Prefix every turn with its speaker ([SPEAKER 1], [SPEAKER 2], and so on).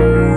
[SPEAKER 1] Bye.